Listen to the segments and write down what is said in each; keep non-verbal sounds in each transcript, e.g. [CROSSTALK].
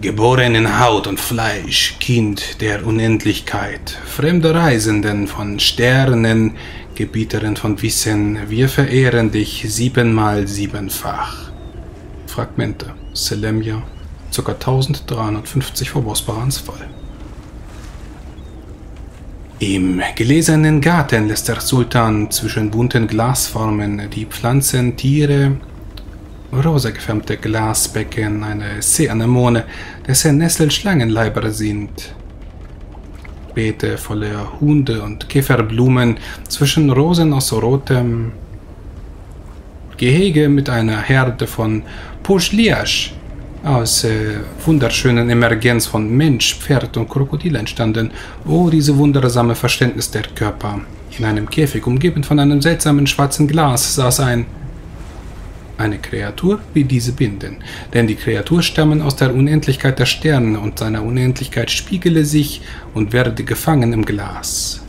Geboren in Haut und Fleisch, Kind der Unendlichkeit, fremde Reisenden von Sternen, Gebieterin von Wissen, wir verehren dich siebenmal siebenfach. Fragmente, Selemia, ca. 1350 vor Bosbarans Fall. Im gelesenen Garten lässt der Sultan zwischen bunten Glasformen die Pflanzen, Tiere, rosa gefärbte Glasbecken, eine Seeanemone, dessen Nessel Schlangenleiber sind, Beete voller Hunde und Käferblumen, zwischen Rosen aus rotem Gehege mit einer Herde von Puschliasch, aus äh, wunderschönen Emergenz von Mensch, Pferd und Krokodil entstanden. Oh, diese wundersame Verständnis der Körper. In einem Käfig, umgeben von einem seltsamen schwarzen Glas, saß ein eine Kreatur wie diese Binden. Denn die Kreatur stammen aus der Unendlichkeit der Sterne und seiner Unendlichkeit spiegele sich und werde gefangen im Glas.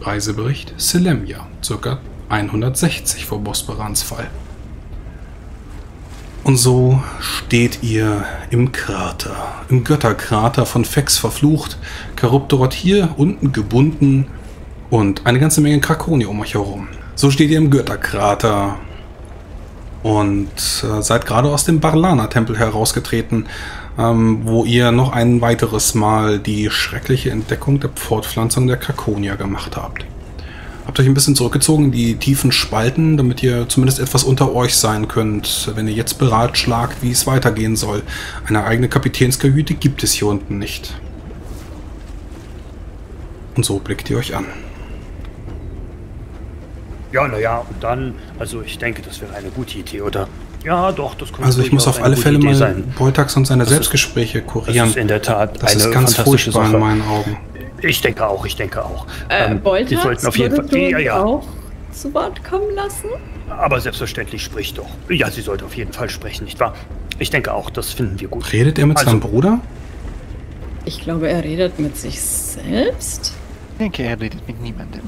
Reisebericht Selemia, ca. 160 vor Bosporans Fall. Und so steht ihr im Krater, im Götterkrater von Fex verflucht, Charybdorot hier unten gebunden und eine ganze Menge Krakoni um euch herum. So steht ihr im Götterkrater und äh, seid gerade aus dem Barlana-Tempel herausgetreten, ähm, wo ihr noch ein weiteres Mal die schreckliche Entdeckung der Fortpflanzung der Krakonia gemacht habt. Habt euch ein bisschen zurückgezogen in die tiefen Spalten, damit ihr zumindest etwas unter euch sein könnt, wenn ihr jetzt beratschlagt, wie es weitergehen soll. Eine eigene Kapitänskajüte gibt es hier unten nicht. Und so blickt ihr euch an. Ja, naja, und dann, also ich denke, das wäre eine gute Idee, oder? Ja, doch, das könnte Also ich muss auf alle Fälle Idee mal sein. Boltax und seine das Selbstgespräche kurieren. Das ist in der Tat das eine ist ganz furchtbar Sache. in meinen Augen. Ich denke auch, ich denke auch. Äh, ähm, die sollten auf jeden Fall. Ja, ja. auch zu Wort kommen lassen? Aber selbstverständlich spricht doch. Ja, sie sollte auf jeden Fall sprechen, nicht wahr? Ich denke auch, das finden wir gut. Redet er mit also, seinem Bruder? Ich glaube, er redet mit sich selbst. Ich denke, er redet mit niemandem.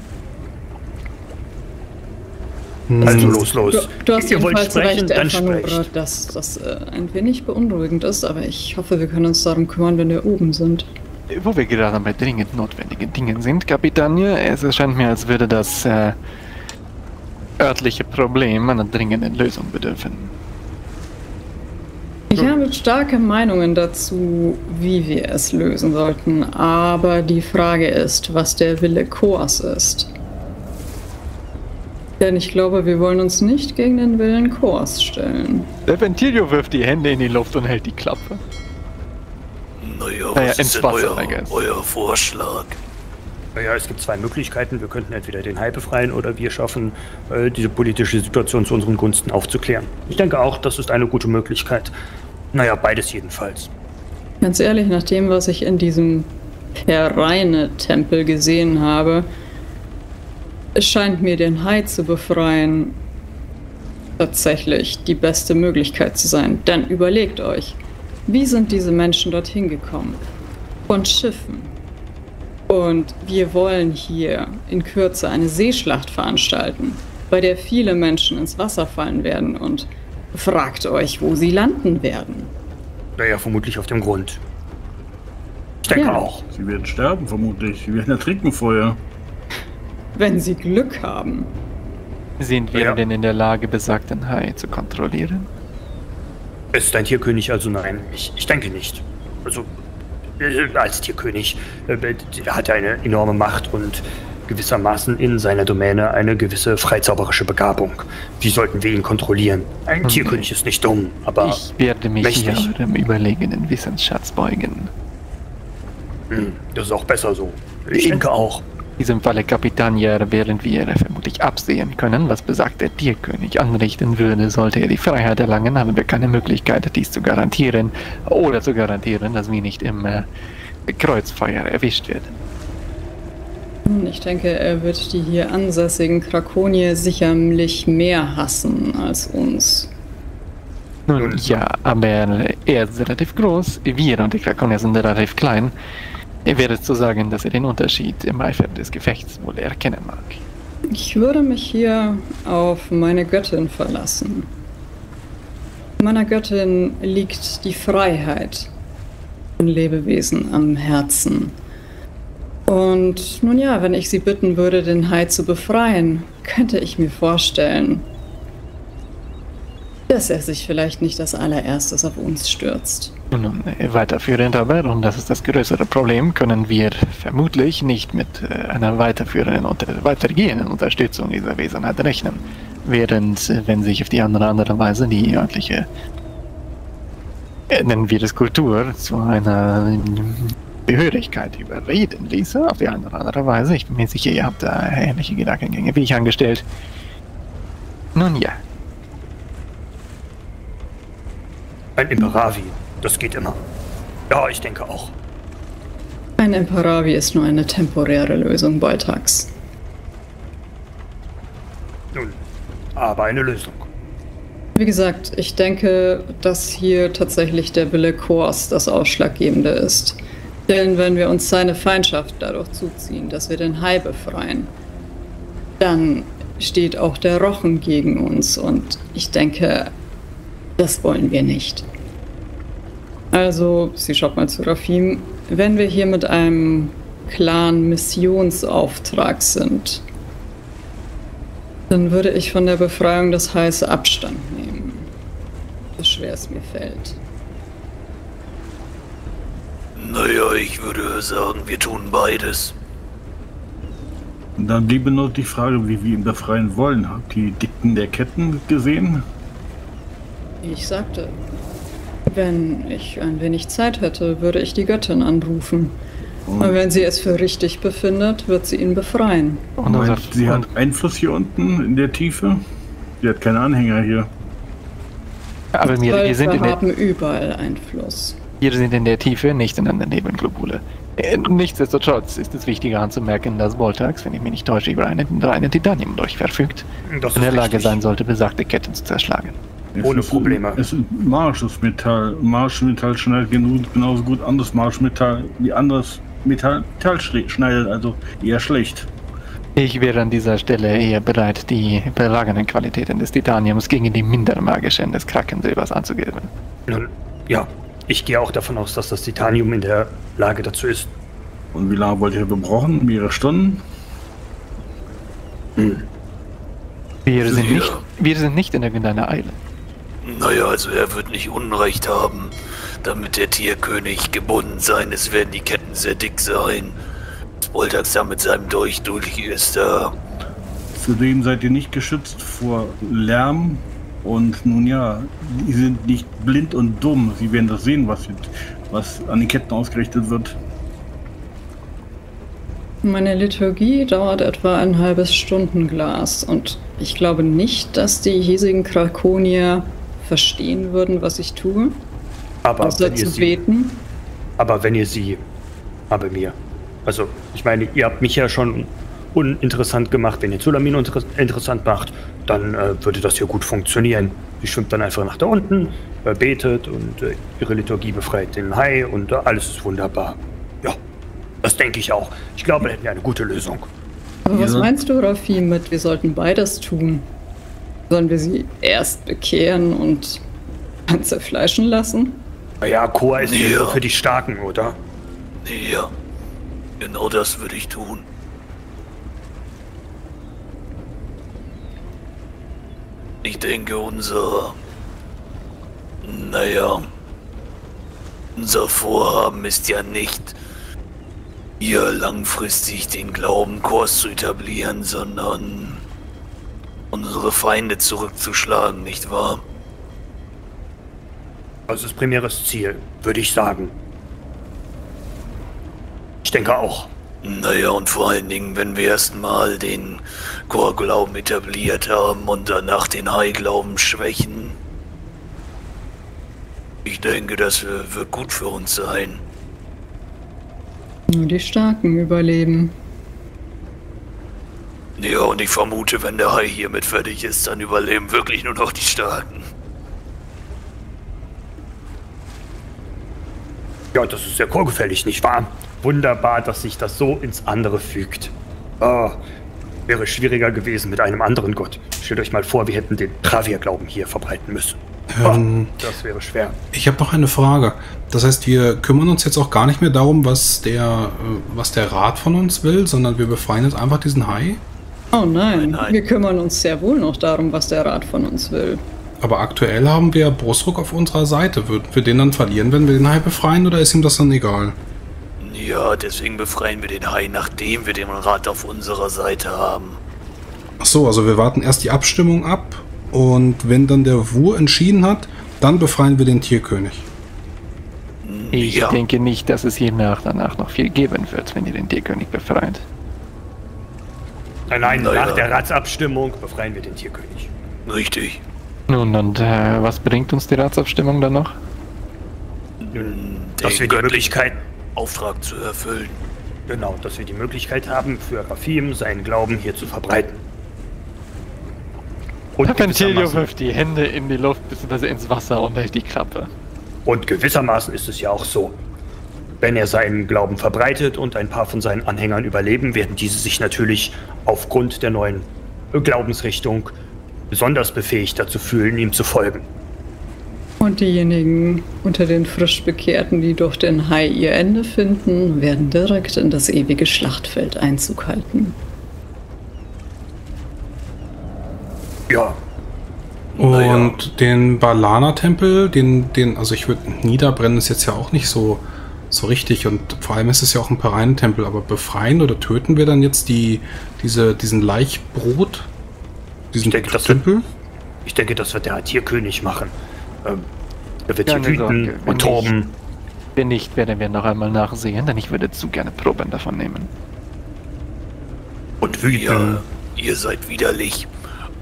Also los, los. Du, du hast Ihr jedenfalls recht, Efanobra, dass das äh, ein wenig beunruhigend ist, aber ich hoffe, wir können uns darum kümmern, wenn wir oben sind. Wo wir gerade bei dringend notwendigen Dingen sind, Kapitanie, es erscheint mir, als würde das äh, örtliche Problem einer dringenden Lösung bedürfen. Ich habe starke Meinungen dazu, wie wir es lösen sollten, aber die Frage ist, was der Wille Koas ist. Denn ich glaube, wir wollen uns nicht gegen den Willen Koas stellen. Der Ventilio wirft die Hände in die Luft und hält die Klappe. Naja, was naja, ist Wasser, euer, euer Vorschlag? Naja, es gibt zwei Möglichkeiten. Wir könnten entweder den Hai befreien oder wir schaffen, äh, diese politische Situation zu unseren Gunsten aufzuklären. Ich denke auch, das ist eine gute Möglichkeit. Naja, beides jedenfalls. Ganz ehrlich, nach dem, was ich in diesem Pereine-Tempel gesehen habe, es scheint mir, den Hai zu befreien, tatsächlich die beste Möglichkeit zu sein. Denn überlegt euch, wie sind diese Menschen dorthin gekommen? Von Schiffen. Und wir wollen hier in Kürze eine Seeschlacht veranstalten, bei der viele Menschen ins Wasser fallen werden und fragt euch, wo sie landen werden. Naja, vermutlich auf dem Grund. Ich denke ja. auch. Sie werden sterben, vermutlich. Sie werden ertrinken vorher. Wenn sie Glück haben. Sind wir ja. denn in der Lage, besagten Hai zu kontrollieren? Ist ein Tierkönig also nein? Ich, ich denke nicht. Also, äh, als Tierkönig äh, hat er eine enorme Macht und gewissermaßen in seiner Domäne eine gewisse freizauberische Begabung. Wie sollten wir ihn kontrollieren? Ein okay. Tierkönig ist nicht dumm, aber. Ich werde mich mächtig. hier eurem überlegenen Wissensschatz beugen. Hm, das ist auch besser so. Ich denke auch. In diesem Falle Kapitanier, während wir vermutlich absehen können, was besagter Tierkönig anrichten würde, sollte er die Freiheit erlangen, haben wir keine Möglichkeit, dies zu garantieren oder zu garantieren, dass wir nicht im äh, Kreuzfeuer erwischt werden. Ich denke, er wird die hier ansässigen Krakonier sicherlich mehr hassen als uns. Nun ja, aber er ist relativ groß, wir und die Krakonier sind relativ klein. Er wäre zu sagen, dass er den Unterschied im Eifer des Gefechts wohl erkennen mag. Ich würde mich hier auf meine Göttin verlassen. Meiner Göttin liegt die Freiheit, von Lebewesen am Herzen. Und nun ja, wenn ich Sie bitten würde, den Hai zu befreien, könnte ich mir vorstellen, dass er sich vielleicht nicht als allererstes auf uns stürzt. Nun, äh, weiterführend aber, und das ist das größere Problem, können wir vermutlich nicht mit äh, einer weiterführenden und weitergehenden Unterstützung dieser Wesenheit rechnen. Während, äh, wenn sich auf die oder andere Weise die örtliche, äh, nennen wir es Kultur, zu einer Behörigkeit überreden ließe, auf die oder andere Weise, ich bin mir sicher, ihr habt da ähnliche Gedankengänge wie ich angestellt. Nun ja, Ein Imperavi, das geht immer. Ja, ich denke auch. Ein Imperavi ist nur eine temporäre Lösung, Beutax. Nun, aber eine Lösung. Wie gesagt, ich denke, dass hier tatsächlich der Wille Kors das Ausschlaggebende ist. Denn wenn wir uns seine Feindschaft dadurch zuziehen, dass wir den Hai befreien, dann steht auch der Rochen gegen uns und ich denke, das wollen wir nicht. Also, sie schaut mal zu Rafim. Wenn wir hier mit einem klaren Missionsauftrag sind, dann würde ich von der Befreiung des Hais Abstand nehmen. So schwer es mir fällt. Naja, ich würde sagen, wir tun beides. Dann bliebe nur die Frage, wie wir ihn befreien wollen. Habt ihr die Dicken der Ketten gesehen? Wie ich sagte, wenn ich ein wenig Zeit hätte, würde ich die Göttin anrufen. Und wenn sie es für richtig befindet, wird sie ihn befreien. und unser, Meint, sie hat Einfluss hier unten in der Tiefe? Sie hat keine Anhänger hier. aber wir, wir, sind Wölfe in der, haben überall Einfluss. wir sind in der Tiefe, nicht in einer Nebenglobule. Äh, Nichtsdestotrotz ist es wichtiger anzumerken, dass Voltax, wenn ich mich nicht täusche, über einen reinen Titanium durchverfügt, in der Lage richtig. sein sollte, besagte Ketten zu zerschlagen. Es Ohne ist, Probleme. Es ist marsches Metall. Marschmetall schneidet genug, genauso gut anderes Marschmetall wie anderes Metall, Metall schneidet, also eher schlecht. Ich wäre an dieser Stelle eher bereit, die belagenen Qualitäten des Titaniums gegen die minder magischen des Krakensilbers anzugeben. Nun, ja, ich gehe auch davon aus, dass das Titanium in der Lage dazu ist. Und wie lange wollt ihr brauchen? Mehrere Stunden? Wir sind, nicht, wir sind nicht in irgendeiner Eile. Naja, also er wird nicht Unrecht haben. Damit der Tierkönig gebunden sein ist, werden die Ketten sehr dick sein. Voltax da mit seinem Dolch durch ist da. Zudem seid ihr nicht geschützt vor Lärm. Und nun ja, die sind nicht blind und dumm. Sie werden das sehen, was, was an den Ketten ausgerichtet wird. Meine Liturgie dauert etwa ein halbes Stundenglas und ich glaube nicht, dass die hiesigen Krakonier verstehen würden, was ich tue, Aber außer wenn ihr zu sie, beten. aber wenn ihr sie, aber mir. Also, ich meine, ihr habt mich ja schon uninteressant gemacht. Wenn ihr Zulamin interessant macht, dann äh, würde das ja gut funktionieren. Sie schwimmt dann einfach nach da unten, äh, betet und äh, ihre Liturgie befreit den Hai und äh, alles ist wunderbar. Ja, das denke ich auch. Ich glaube, da hätten wir eine gute Lösung. Aber was Ja. meinst du, Rafi, mit wir sollten beides tun? Sollen wir sie erst bekehren und dann zerfleischen lassen? Naja, Chor ist ja für die Starken, oder? Ja, genau das würde ich tun. Ich denke, unser... Naja... Unser Vorhaben ist ja nicht, hier langfristig den Glaubenkurs zu etablieren, sondern unsere Feinde zurückzuschlagen, nicht wahr? Das ist primäres Ziel, würde ich sagen. Ich denke auch. Naja, und vor allen Dingen, wenn wir erstmal den Chorglauben etabliert haben und danach den Hai-Glauben schwächen. Ich denke, das wird gut für uns sein. Nur die Starken überleben. Ja, und ich vermute, wenn der Hai hiermit fertig ist, dann überleben wirklich nur noch die Starken. Ja, das ist sehr chorgefällig, nicht wahr? Wunderbar, dass sich das so ins andere fügt. Ah, wäre schwieriger gewesen mit einem anderen Gott. Stellt euch mal vor, wir hätten den Travia-Glauben hier verbreiten müssen. Ähm, Das wäre schwer. ich habe noch eine Frage. Das heißt, wir kümmern uns jetzt auch gar nicht mehr darum, was der, äh, was der Rat von uns will, sondern wir befreien jetzt einfach diesen Hai. Oh nein, Nein, nein. wir kümmern uns sehr wohl noch darum, was der Rat von uns will. Aber aktuell haben wir Brustruck auf unserer Seite. Würden wir den dann verlieren, wenn wir den Hai befreien, oder ist ihm das dann egal? Ja, deswegen befreien wir den Hai, nachdem wir den Rat auf unserer Seite haben. Ach so, also wir warten erst die Abstimmung ab und wenn dann der Wu entschieden hat, dann befreien wir den Tierkönig. Ich ja, denke nicht, dass es hiernach danach noch viel geben wird, wenn ihr den Tierkönig befreit. Nein, nein, Naja. nach der Ratsabstimmung befreien wir den Tierkönig. richtig. Nun, und äh, was bringt uns die Ratsabstimmung dann noch? Nun, dass wir die Möglichkeit, Auftrag zu erfüllen. genau, dass wir die Möglichkeit haben, für Rafim seinen Glauben hier zu verbreiten. Und gewissermaßen, wirft die Hände in die Luft bzw. ins Wasser und hält die Klappe. und gewissermaßen ist es ja auch so. Wenn er seinen Glauben verbreitet und ein paar von seinen Anhängern überleben, werden diese sich natürlich aufgrund der neuen Glaubensrichtung besonders befähigt dazu fühlen, ihm zu folgen. Und diejenigen unter den frisch Bekehrten, die durch den Hai ihr Ende finden, werden direkt in das ewige Schlachtfeld Einzug halten. Ja, Naja. Und den Balana-Tempel, den, den, also ich würde niederbrennen, ist jetzt ja auch nicht so, so richtig. Und vor allem ist es ja auch ein Pereinen-Tempel. Aber befreien oder töten wir dann jetzt die, diese, diesen Laichbrot? Diesen Ich denke, das wird- Tempel? ich denke, das wird der Tierkönig machen. Ähm, er wird Keine hier wüten Sorge, und toben. Wenn nicht, werden wir noch einmal nachsehen, denn ich würde zu gerne Proben davon nehmen. Und wüten. Ja, ihr seid widerlich.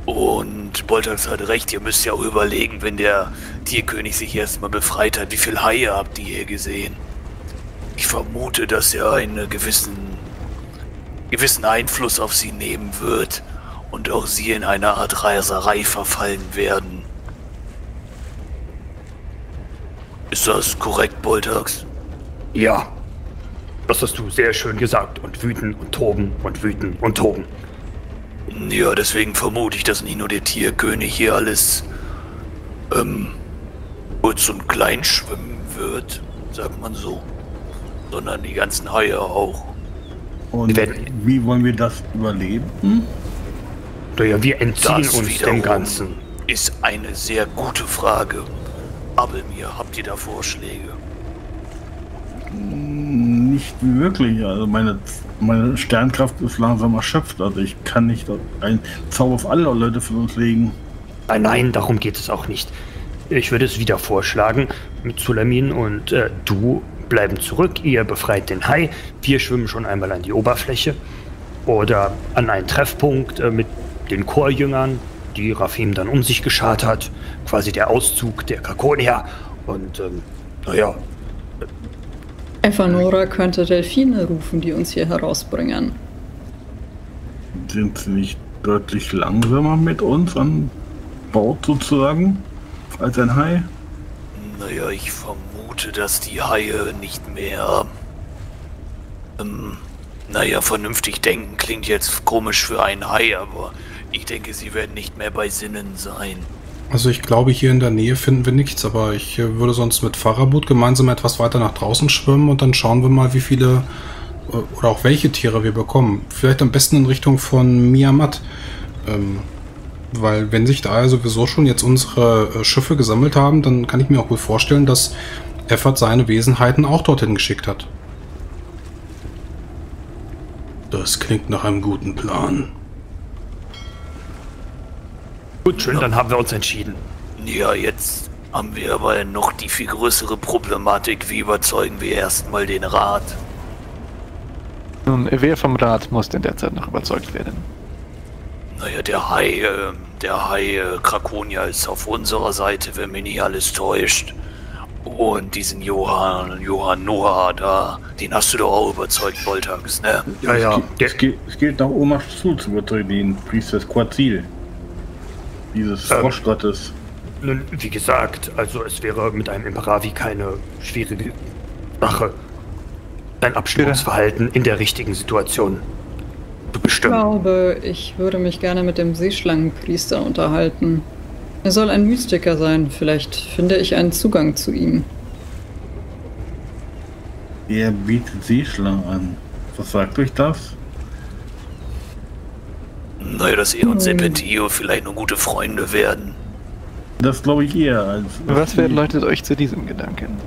Und Boltax hat recht, ihr müsst ja auch überlegen, wenn der Tierkönig sich erstmal befreit hat, wie viel Haie habt ihr hier gesehen? Ich vermute, dass er einen gewissen, gewissen Einfluss auf sie nehmen wird und auch sie in eine Art Reiserei verfallen werden. Ist das korrekt, Boltax? Ja, das hast du sehr schön gesagt. Und wüten und toben und wüten und toben. Ja, deswegen vermute ich, dass nicht nur der Tierkönig hier alles ähm, kurz und klein schwimmen wird, sagt man so, sondern die ganzen Haie auch. Und wie wollen wir das überleben? Naja, wir entziehen Das uns dem Ganzen. ist eine sehr gute Frage. Abelmir, habt ihr da Vorschläge? Nicht wirklich. Also meine, meine Sternkraft ist langsam erschöpft. Also ich kann nicht einen Zauber auf alle Leute von uns legen. Nein, nein, darum geht es auch nicht. Ich würde es wieder vorschlagen, mit Sulamin und äh, du bleiben zurück, ihr befreit den Hai, wir schwimmen schon einmal an die Oberfläche oder an einen Treffpunkt äh, mit den Chorjüngern, die Rafim dann um sich geschart hat, quasi der Auszug der Krakonia und ähm, naja, Evanora könnte Delfine rufen, die uns hier herausbringen. Sind sie nicht deutlich langsamer mit uns an Bord sozusagen als ein Hai? Naja, ich vermute, dass die Haie nicht mehr. Ähm, naja, vernünftig denken klingt jetzt komisch für einen Hai, aber ich denke, sie werden nicht mehr bei Sinnen sein. Also ich glaube, hier in der Nähe finden wir nichts, aber ich äh, würde sonst mit Farabut gemeinsam etwas weiter nach draußen schwimmen und dann schauen wir mal, wie viele äh, oder auch welche Tiere wir bekommen. Vielleicht am besten in Richtung von Miamat. Ähm, weil wenn sich da ja sowieso schon jetzt unsere äh, Schiffe gesammelt haben, dann kann ich mir auch gut vorstellen, dass Effert seine Wesenheiten auch dorthin geschickt hat. Das klingt nach einem guten Plan. gut, schön, dann haben wir uns entschieden. Ja, jetzt haben wir aber noch die viel größere Problematik. Wie überzeugen wir erstmal den Rat? Nun, wer vom Rat muss denn derzeit noch überzeugt werden? Naja, der Hai, äh, der Hai äh, Krakonia ist auf unserer Seite, wenn mich nicht alles täuscht. Und diesen Johann, Johann Noah da, den hast du doch auch überzeugt, Voltax, ne? Ja, ja, Es, geht, es geht nach Omas zu, zu überzeugen, den Priester Quazil. Dieses Ähm. Froschgottes. Nun, wie gesagt, also es wäre mit einem Imperavi keine schwierige Sache, sein Abstimmungsverhalten in der richtigen Situation zu Ich bestimmen. glaube, ich würde mich gerne mit dem Seeschlangenpriester unterhalten. Er soll ein Mystiker sein. Vielleicht finde ich einen Zugang zu ihm. Er bietet Seeschlangen an. Was sagt euch das? Naja, dass er und Serpentio vielleicht nur gute Freunde werden. Das glaube ich eher als. Was verleitet euch zu diesem Gedanken?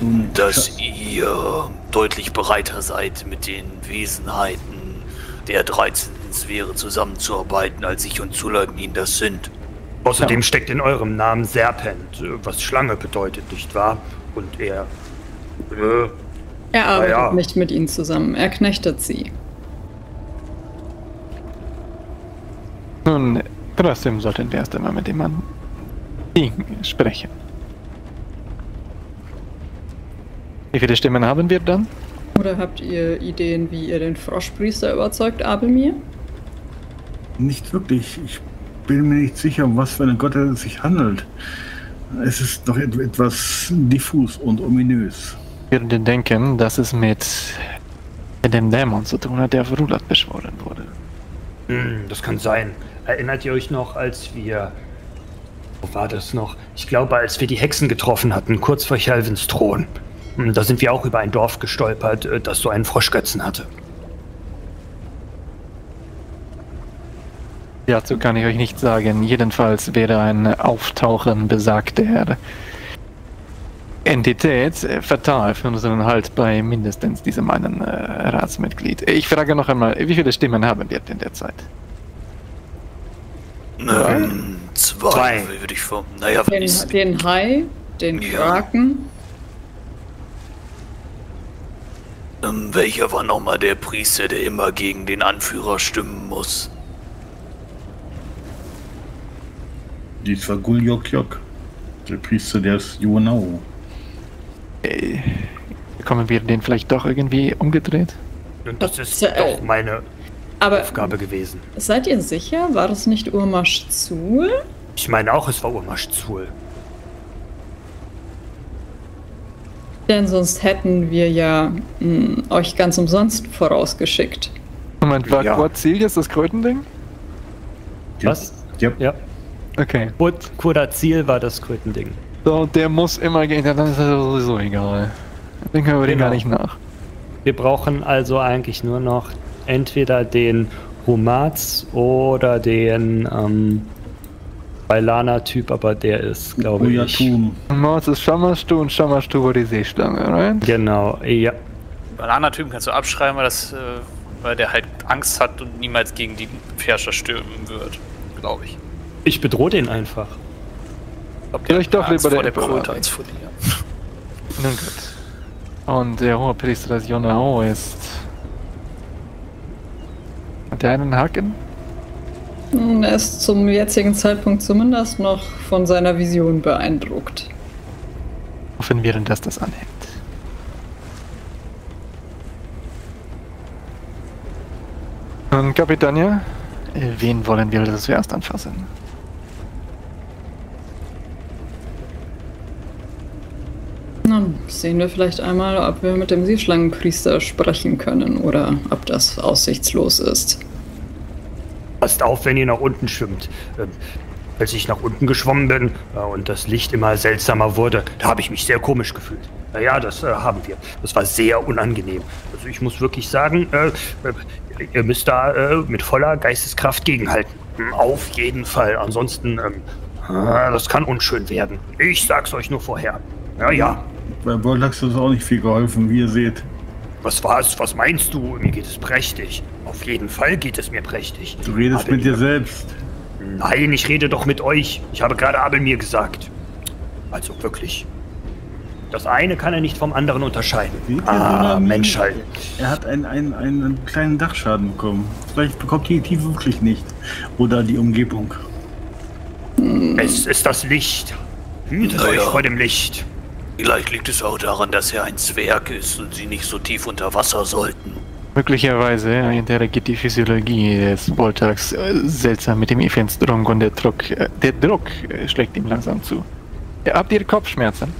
Nun, Dass ihr deutlich bereiter seid, mit den Wesenheiten der 13. Sphäre zusammenzuarbeiten, als ich und Zulagnin das sind. Außerdem steckt in eurem Namen Serpent, äh, was Schlange bedeutet, nicht wahr? Und er. Äh, Er arbeitet ja. nicht mit ihnen zusammen. Er knechtet sie. Nun, trotzdem sollten wir erst einmal mit dem Mann sprechen. Wie viele Stimmen haben wir dann? Oder habt ihr Ideen, wie ihr den Froschpriester überzeugt, Abelmir? Nicht wirklich. Ich bin mir nicht sicher, um was für eine Gottheit es sich handelt. Es ist noch et etwas diffus und ominös. Wir denken, dass es mit dem Dämon zu tun hat, der auf Rulat beschworen wurde. hm, das kann sein. Erinnert ihr euch noch, als wir. Wo war das noch? Ich glaube, als wir die Hexen getroffen hatten, kurz vor Chalvins Thron. Hm, Da sind wir auch über ein Dorf gestolpert, äh, das so einen Froschgötzen hatte. Dazu kann ich euch nicht sagen. Jedenfalls wäre ein Auftauchen besagter Entität äh, fatal für unseren Halt bei mindestens diesem einen äh, Ratsmitglied. Ich frage noch einmal, wie viele Stimmen haben wir denn derzeit? Ähm, zwei, Zwei. würde ich vor. Naja, Den, ich's- den Hai, den Ja. Kraken. ähm, welcher war nochmal der Priester, der immer gegen den Anführer stimmen muss? Dies war Guljok der Priester des Yuanao. Äh, bekommen wir den vielleicht doch irgendwie umgedreht? Und das ist äh, doch meine Aber Aufgabe gewesen. seid ihr sicher? War das nicht Urmasch Zul? Ich meine auch, es war Urmasch Zul. Denn sonst hätten wir ja mh, euch ganz umsonst vorausgeschickt. Moment, war Ja. Quadzilius das Krötending? Was? Ja. Ja. Okay. Kurt, Ziel war das Krötending. So, der muss immer gehen, ja, dann ist das sowieso egal. Denken wir über den Genau. gar nicht nach. Wir brauchen also eigentlich nur noch entweder den Humaz oder den ähm, Bailana-Typ, aber der ist, glaube ich. Mord ist Shamastu und Shamastu war die Seeschlange, right? Genau, ja. Bananatypen kannst du abschreiben, weil, das, äh, weil der halt Angst hat und niemals gegen die Herrscher stürmen wird, glaube ich. Ich bedrohe den einfach. Ich glaub, Vielleicht hat doch lieber vor der der Kröte als vor dir. [LAUGHS] Nun gut. Und der hohe Priester des Yonao ist. Hat er einen Haken? Nun, Er ist zum jetzigen Zeitpunkt zumindest noch von seiner Vision beeindruckt. Hoffen wir, dass das anhält. Und Kapitania, äh, wen wollen wir zuerst anfassen? Nun, sehen wir vielleicht einmal, ob wir mit dem Seeschlangenpriester sprechen können oder ob das aussichtslos ist. Passt auf, wenn ihr nach unten schwimmt. Ähm, Als ich nach unten geschwommen bin äh, und das Licht immer seltsamer wurde, da habe ich mich sehr komisch gefühlt. Naja, das äh, haben wir. Das war sehr unangenehm. Also ich muss wirklich sagen, äh, äh, ihr müsst da äh, mit voller Geisteskraft gegenhalten. Hm, Auf jeden Fall. Ansonsten, ähm, äh, das kann unschön werden. Ich sag's euch nur vorher. Ja, ja. Bei Boldax hat es auch nicht viel geholfen, wie ihr seht. Was war's? Was meinst du? Mir geht es prächtig. Auf jeden Fall geht es mir prächtig. Du redest Aber mit dir selbst. Nein, ich rede doch mit euch. Ich habe gerade Abel mir gesagt. Also wirklich. Das eine kann er nicht vom anderen unterscheiden. Seht Ah, Sonamin? Mensch halt. Er hat einen, einen, einen kleinen Dachschaden bekommen. Vielleicht bekommt die die wirklich nicht. Oder die Umgebung. Es ist das Licht. Hütet Naja. euch vor dem Licht. Vielleicht liegt es auch daran, dass er ein Zwerg ist und sie nicht so tief unter Wasser sollten. Möglicherweise interagiert die Physiologie des Boltags äh, seltsam mit dem Ephensdrunk und der Druck, äh, der Druck äh, schlägt ihm langsam zu. Ja, habt ihr Kopfschmerzen?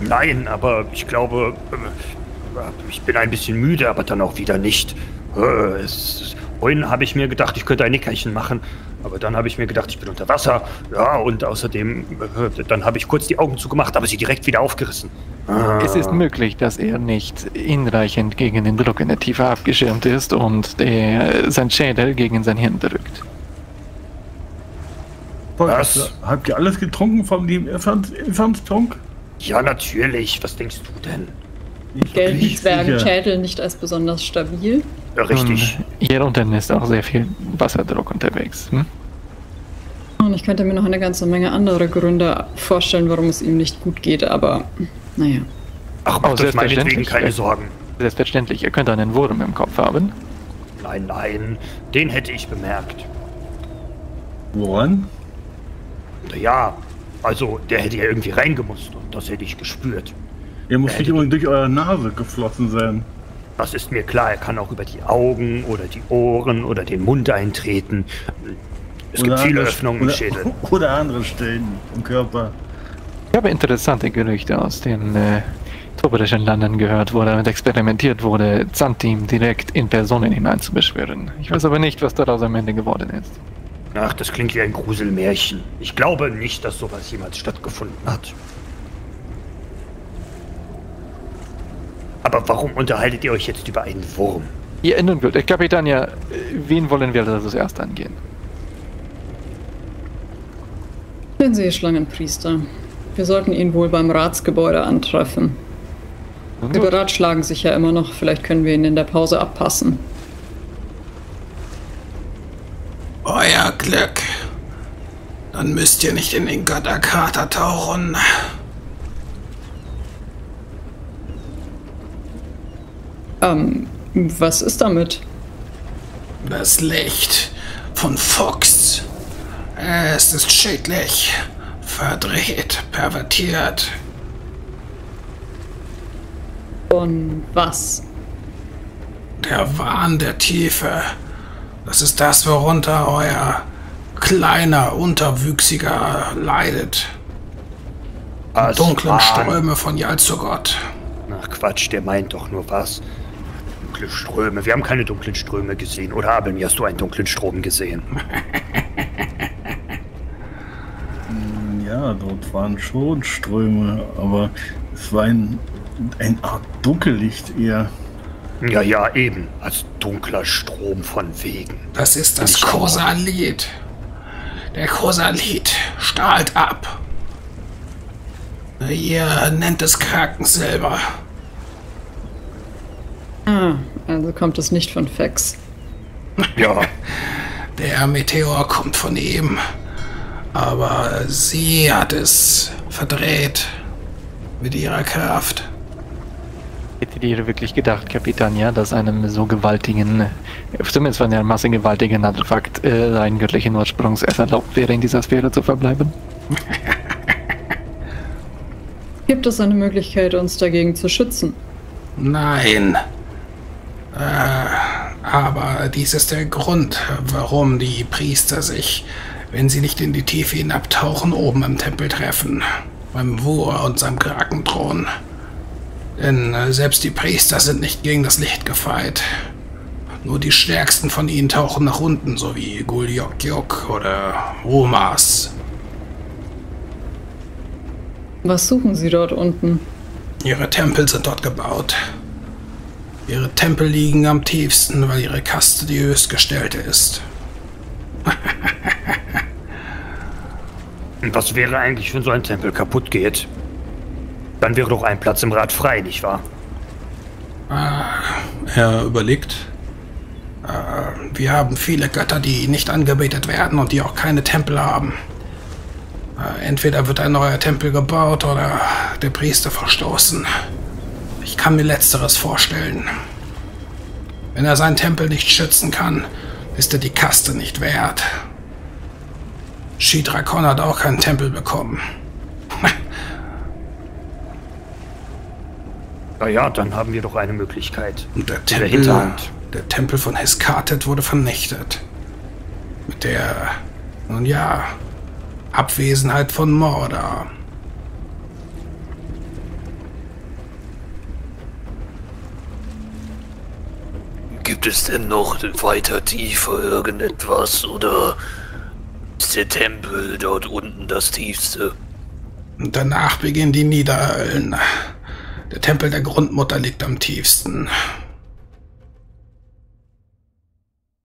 Nein, aber ich glaube, äh, ich bin ein bisschen müde, aber dann auch wieder nicht. Äh, Es, vorhin habe ich mir gedacht, ich könnte ein Nickerchen machen. Aber dann habe ich mir gedacht, ich bin unter Wasser. Ja, und außerdem, äh, dann habe ich kurz die Augen zugemacht, aber sie direkt wieder aufgerissen. Es ist möglich, dass er nicht hinreichend gegen den Druck in der Tiefe abgeschirmt ist und der, sein Schädel gegen sein Hirn drückt. Was? Habt ihr alles getrunken von dem Elefantstrunk? Ja, natürlich. Was denkst du denn? Gelten nicht Zwergenschädel nicht als besonders stabil? Ja, richtig. Und hier unten ist auch sehr viel Wasserdruck unterwegs. Hm? Und ich könnte mir noch eine ganze Menge andere Gründe vorstellen, warum es ihm nicht gut geht, aber naja. Ach, Oh, macht euch meinetwegen selbstverständlich. keine Sorgen. Selbstverständlich, er könnte einen Wurm im Kopf haben. Nein, nein, den hätte ich bemerkt. Woran? Ja, also der hätte ja irgendwie reingemusst und das hätte ich gespürt. Er muss Äh, nicht unbedingt durch eure Nase geflossen sein. Das ist mir klar, er kann auch über die Augen oder die Ohren oder den Mund eintreten. Es gibt viele andere- Öffnungen im oder, Schädel. [LAUGHS] Oder andere Stellen im Körper. Ich habe interessante Gerüchte aus den äh, troperischen Ländern gehört, wo damit experimentiert wurde, Zantim direkt in Personen hineinzubeschwören. Ich weiß aber nicht, was daraus am Ende geworden ist. Ach, das klingt wie ein Gruselmärchen. Ich glaube nicht, dass sowas jemals stattgefunden hat. Aber warum unterhaltet ihr euch jetzt über einen Wurm? Ja, nun gut, äh, Kapitän, ja, wen wollen wir das erst angehen? Den Seeschlangenpriester. Wir sollten ihn wohl beim Ratsgebäude antreffen. Sie beratschlagen sich ja immer noch, vielleicht können wir ihn in der Pause abpassen. Euer Glück. Dann müsst ihr nicht in den Götterkrater tauchen. Ähm, was ist damit? Das Licht von Fuchs. Es ist schädlich, verdreht, pervertiert. Und was? Der Wahn der Tiefe. Das ist das, worunter euer kleiner, unterwüchsiger leidet. Dunklen Wahn? Ströme von Jalzurgott. Ach Quatsch, der meint doch nur was. Dunkle Ströme. Wir haben keine dunklen Ströme gesehen. Oder Abelmi, hast du einen dunklen Strom gesehen? [LAUGHS] Ja, dort waren schon Ströme, aber es war ein, eine Art Dunkellicht eher. Ja, ja, eben. Als dunkler Strom von Wegen. Das ist das. Kosalit. Der Kosalit strahlt ab. Ihr nennt es Krakensilber. Ah, also kommt es nicht von Fex. Ja, Der Meteor kommt von ihm. Aber sie hat es verdreht. Mit ihrer Kraft. Hättet ihr wirklich gedacht, Kapitän, ja, dass einem so gewaltigen, zumindest von der Masse gewaltigen Artefakt, äh, rein göttlichen Ursprungs es erlaubt wäre, in dieser Sphäre zu verbleiben? Gibt es eine Möglichkeit, uns dagegen zu schützen? Nein. Äh, aber dies ist der Grund, warum die Priester sich, wenn sie nicht in die Tiefe hinabtauchen, oben im Tempel treffen. Beim Wur und seinem Krakenthron. Denn äh, selbst die Priester sind nicht gegen das Licht gefeit. Nur die stärksten von ihnen tauchen nach unten, so wie Gulyok oder Rumas. Was suchen Sie dort unten? Ihre Tempel sind dort gebaut. Ihre Tempel liegen am tiefsten, weil ihre Kaste die höchstgestellte ist. und [LAUGHS] was wäre eigentlich, wenn so ein Tempel kaputt geht? Dann wäre doch ein Platz im Rad frei, nicht wahr? Er überlegt. Äh, wir haben viele Götter, die nicht angebetet werden und die auch keine Tempel haben. Äh, entweder wird ein neuer Tempel gebaut oder der Priester verstoßen. Ich kann mir letzteres vorstellen. Wenn er seinen Tempel nicht schützen kann, ist er die Kaste nicht wert. Shidrakon hat auch keinen Tempel bekommen. [LAUGHS] Na ja, dann haben wir doch eine Möglichkeit. Und der Tempel, Hinterhand. der Tempel von Heskatet wurde vernichtet. Mit der, nun ja, Abwesenheit von Mordor. Gibt es denn noch weiter tiefer irgendetwas oder Ist der Tempel dort unten das tiefste? Und danach beginnen die Niederhöllen. Der Tempel der Grundmutter liegt am tiefsten.